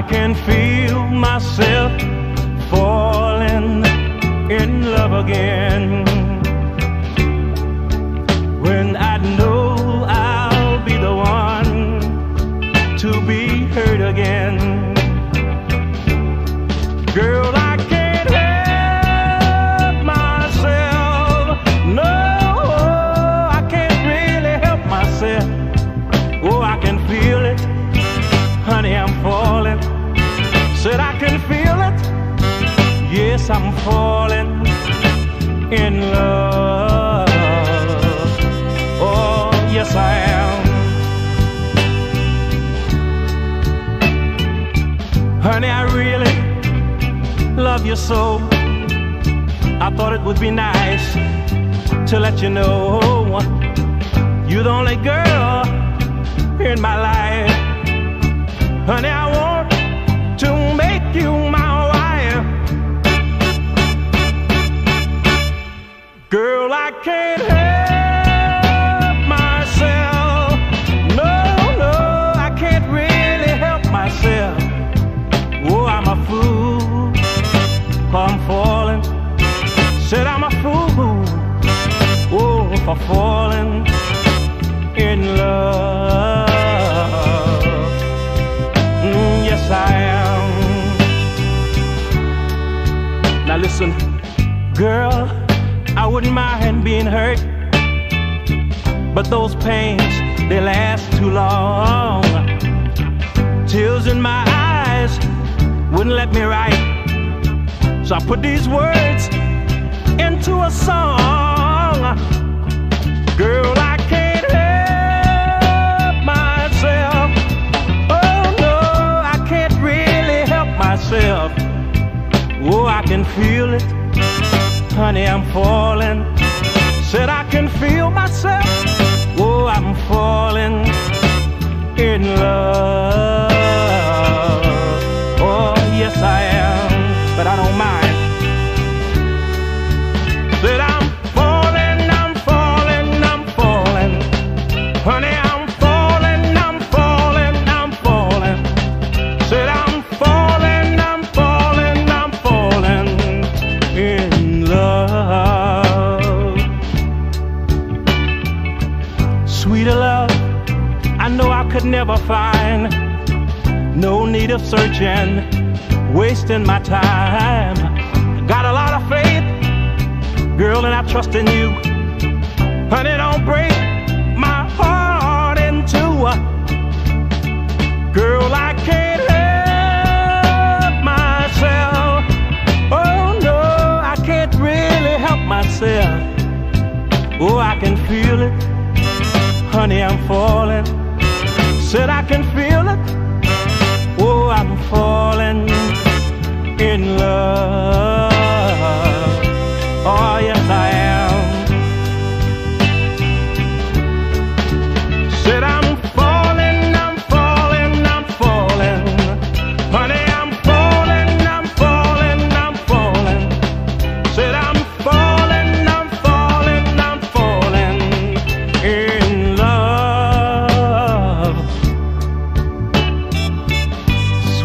I can feel myself falling in love again. When I know I'll be the one to be hurt again. I'm falling in love. Oh, yes, I am. Honey, I really love you so. I thought it would be nice to let you know you're the only girl in my life. Honey, I want listen, girl, I wouldn't mind being hurt, but those pains they last too long. Tears in my eyes wouldn't let me write, so I put these words into a song. Feel it. Honey, I'm falling. Said I can feel myself. Oh, I'm falling love. Sweeter love, I know I could never find. No need of searching, wasting my time. Got a lot of faith, girl, and I trust in you. Honey, don't break my heart in two. Honey, I'm falling. Said I can feel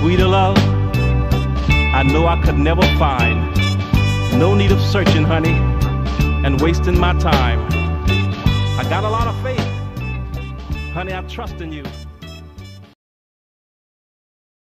Sweeter love, I know I could never find. No need of searching, honey, and wasting my time. I got a lot of faith. Honey, I trust in you.